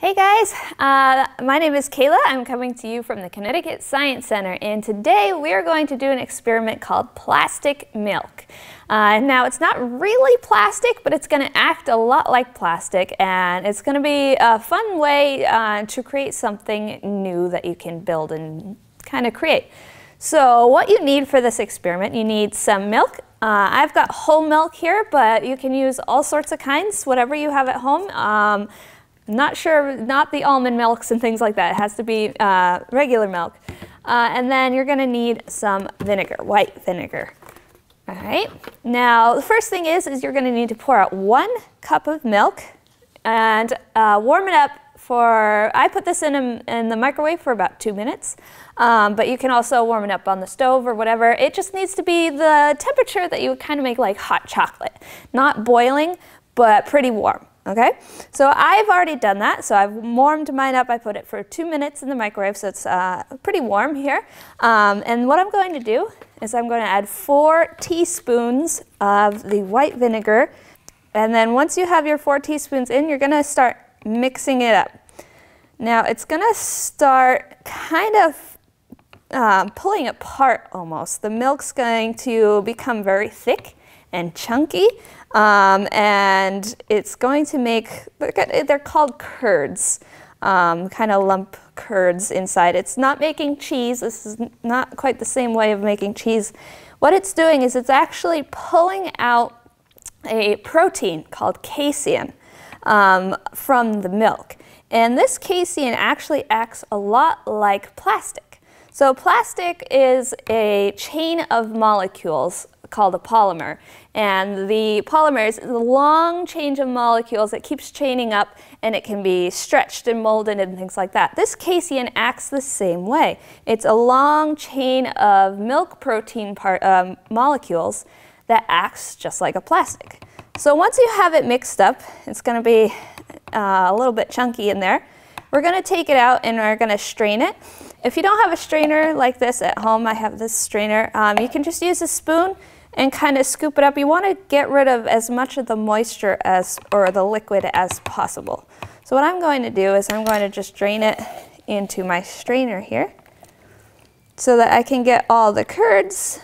Hey guys, uh, my name is Kayla. I'm coming to you from the Connecticut Science Center and today we're going to do an experiment called plastic milk. Uh, now it's not really plastic, but it's going to act a lot like plastic and it's going to be a fun way uh, to create something new that you can build and kind of create. So what you need for this experiment, you need some milk. Uh, I've got whole milk here, but you can use all sorts of kinds, whatever you have at home. Um, not sure, not the almond milks and things like that. It has to be uh, regular milk. Uh, and then you're gonna need some vinegar, white vinegar. All right, now the first thing is, is you're gonna need to pour out one cup of milk and uh, warm it up for, I put this in, a, in the microwave for about two minutes, um, but you can also warm it up on the stove or whatever. It just needs to be the temperature that you would kind of make like hot chocolate. Not boiling, but pretty warm okay? So I've already done that. So I've warmed mine up. I put it for two minutes in the microwave, so it's uh, pretty warm here. Um, and what I'm going to do is I'm going to add four teaspoons of the white vinegar. And then once you have your four teaspoons in, you're going to start mixing it up. Now it's going to start kind of um, pulling apart almost. The milk's going to become very thick and chunky. Um, and it's going to make, they're called curds, um, kind of lump curds inside. It's not making cheese. This is not quite the same way of making cheese. What it's doing is it's actually pulling out a protein called casein um, from the milk. And this casein actually acts a lot like plastic. So plastic is a chain of molecules called a polymer. And the polymer is the long chain of molecules that keeps chaining up and it can be stretched and molded and things like that. This casein acts the same way. It's a long chain of milk protein part, um, molecules that acts just like a plastic. So once you have it mixed up, it's going to be uh, a little bit chunky in there. We're going to take it out and we're going to strain it. If you don't have a strainer like this at home, I have this strainer, um, you can just use a spoon and kind of scoop it up. You want to get rid of as much of the moisture as or the liquid as possible. So what I'm going to do is I'm going to just drain it into my strainer here so that I can get all the curds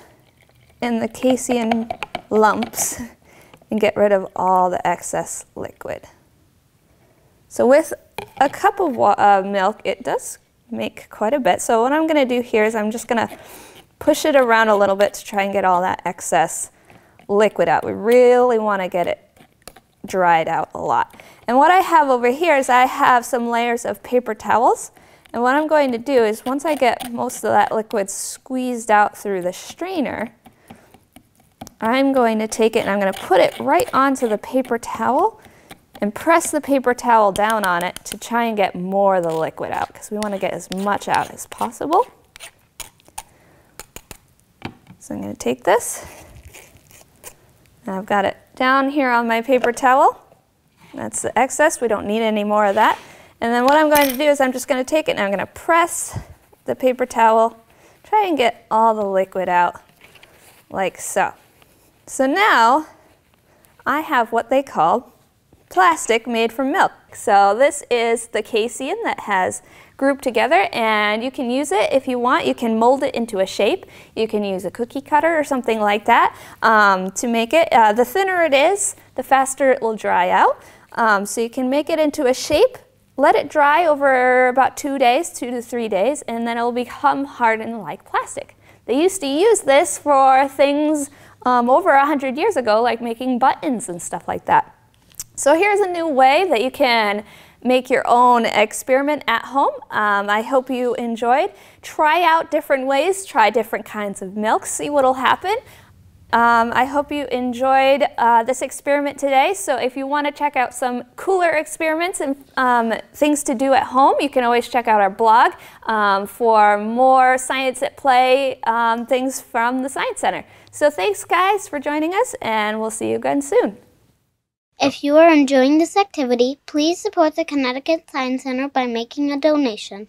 and the casein lumps and get rid of all the excess liquid. So with a cup of uh, milk, it does make quite a bit. So what I'm going to do here is I'm just going to push it around a little bit to try and get all that excess liquid out. We really want to get it dried out a lot. And what I have over here is I have some layers of paper towels. And what I'm going to do is once I get most of that liquid squeezed out through the strainer, I'm going to take it and I'm going to put it right onto the paper towel and press the paper towel down on it to try and get more of the liquid out because we want to get as much out as possible. So I'm going to take this, and I've got it down here on my paper towel. That's the excess. We don't need any more of that. And then what I'm going to do is I'm just going to take it and I'm going to press the paper towel, try and get all the liquid out like so. So now I have what they call plastic made from milk. So this is the casein that has grouped together and you can use it if you want. You can mold it into a shape. You can use a cookie cutter or something like that um, to make it. Uh, the thinner it is, the faster it will dry out. Um, so you can make it into a shape, let it dry over about two days, two to three days, and then it will become hardened like plastic. They used to use this for things um, over 100 years ago, like making buttons and stuff like that. So here's a new way that you can make your own experiment at home. Um, I hope you enjoyed. Try out different ways, try different kinds of milk, see what'll happen. Um, I hope you enjoyed uh, this experiment today. So if you want to check out some cooler experiments and um, things to do at home, you can always check out our blog um, for more Science at Play um, things from the Science Center. So thanks guys for joining us and we'll see you again soon. If you are enjoying this activity, please support the Connecticut Science Center by making a donation.